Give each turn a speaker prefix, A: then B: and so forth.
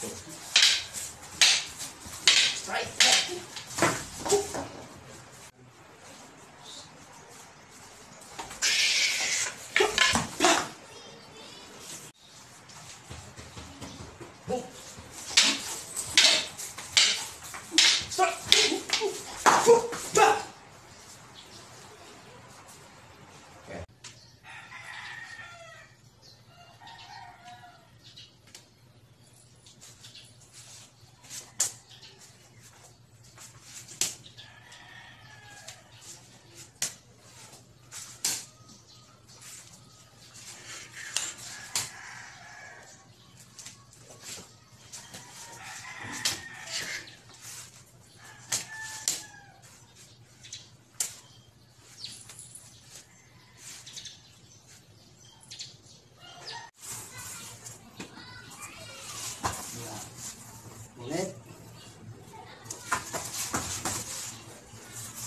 A: Right.